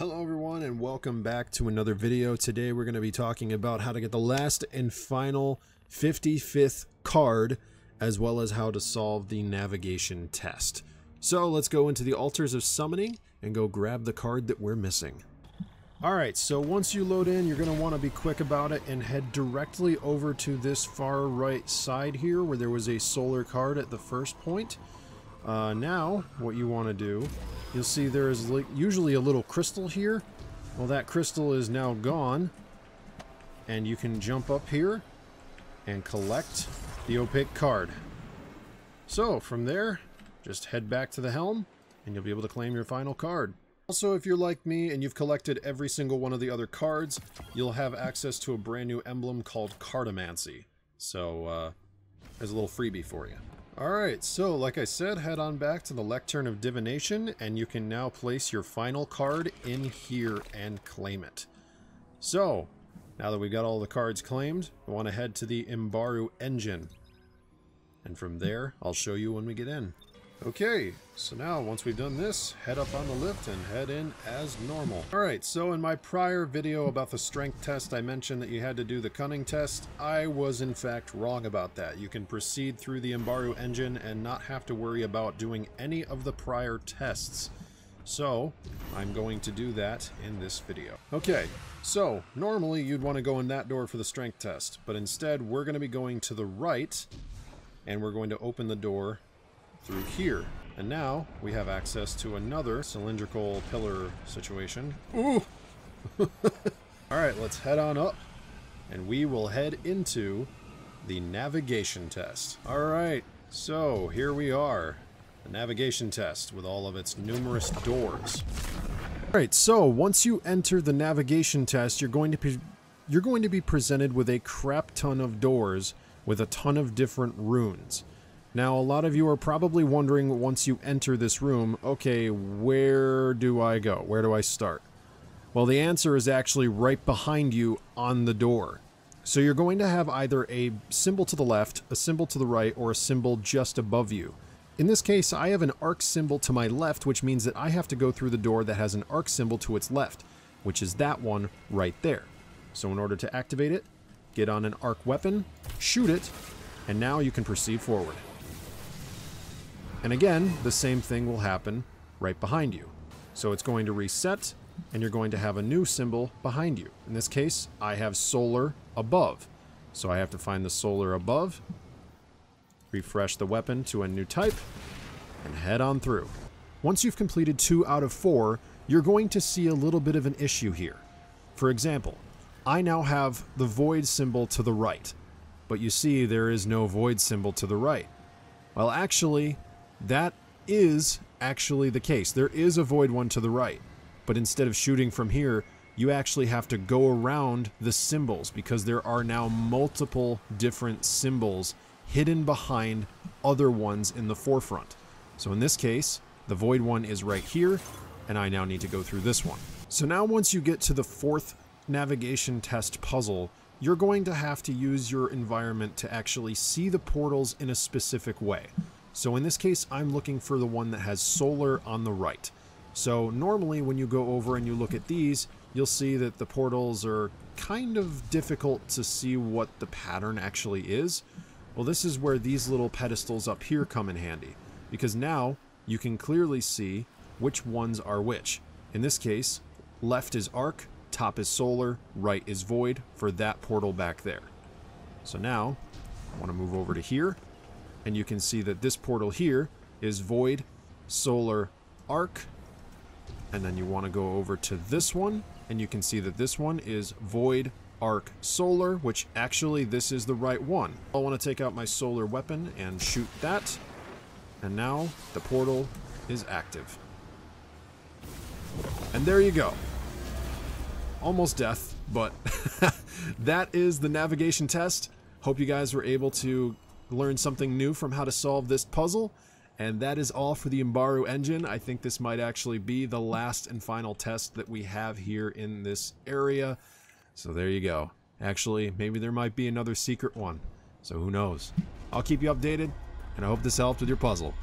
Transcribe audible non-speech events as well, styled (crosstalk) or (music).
Hello everyone and welcome back to another video. Today we're going to be talking about how to get the last and final 55th card as well as how to solve the navigation test. So let's go into the altars of summoning and go grab the card that we're missing. Alright, so once you load in, you're going to want to be quick about it and head directly over to this far right side here where there was a solar card at the first point. Uh, now, what you want to do, you'll see there is usually a little crystal here. Well, that crystal is now gone. And you can jump up here and collect the opaque card. So, from there, just head back to the helm, and you'll be able to claim your final card. Also, if you're like me and you've collected every single one of the other cards, you'll have access to a brand new emblem called Cartomancy. So, uh, there's a little freebie for you. Alright, so like I said, head on back to the Lectern of Divination, and you can now place your final card in here and claim it. So, now that we've got all the cards claimed, we want to head to the Imbaru engine. And from there, I'll show you when we get in. Okay, so now once we've done this, head up on the lift and head in as normal. Alright, so in my prior video about the strength test, I mentioned that you had to do the cunning test. I was in fact wrong about that. You can proceed through the Imbaru engine and not have to worry about doing any of the prior tests. So, I'm going to do that in this video. Okay, so normally you'd want to go in that door for the strength test, but instead we're going to be going to the right and we're going to open the door through here. And now we have access to another cylindrical pillar situation. Ooh! (laughs) Alright, let's head on up. And we will head into the navigation test. Alright, so here we are. The navigation test with all of its numerous doors. Alright, so once you enter the navigation test, you're going to be you're going to be presented with a crap ton of doors with a ton of different runes. Now, a lot of you are probably wondering once you enter this room, okay, where do I go? Where do I start? Well, the answer is actually right behind you on the door. So you're going to have either a symbol to the left, a symbol to the right, or a symbol just above you. In this case, I have an arc symbol to my left, which means that I have to go through the door that has an arc symbol to its left, which is that one right there. So in order to activate it, get on an arc weapon, shoot it, and now you can proceed forward. And again, the same thing will happen right behind you. So it's going to reset, and you're going to have a new symbol behind you. In this case, I have solar above. So I have to find the solar above, refresh the weapon to a new type, and head on through. Once you've completed two out of four, you're going to see a little bit of an issue here. For example, I now have the void symbol to the right, but you see there is no void symbol to the right. Well, actually, that is actually the case. There is a void one to the right, but instead of shooting from here, you actually have to go around the symbols because there are now multiple different symbols hidden behind other ones in the forefront. So in this case, the void one is right here, and I now need to go through this one. So now once you get to the fourth navigation test puzzle, you're going to have to use your environment to actually see the portals in a specific way. So in this case, I'm looking for the one that has solar on the right. So normally when you go over and you look at these, you'll see that the portals are kind of difficult to see what the pattern actually is. Well, this is where these little pedestals up here come in handy, because now you can clearly see which ones are which. In this case, left is arc, top is solar, right is void for that portal back there. So now, I want to move over to here, and you can see that this portal here is void, solar, arc, and then you want to go over to this one, and you can see that this one is void, arc, solar, which actually this is the right one. I want to take out my solar weapon and shoot that, and now the portal is active. And there you go. Almost death, but (laughs) that is the navigation test. Hope you guys were able to learn something new from how to solve this puzzle. And that is all for the Imbaru engine. I think this might actually be the last and final test that we have here in this area. So there you go. Actually, maybe there might be another secret one. So who knows. I'll keep you updated, and I hope this helped with your puzzle.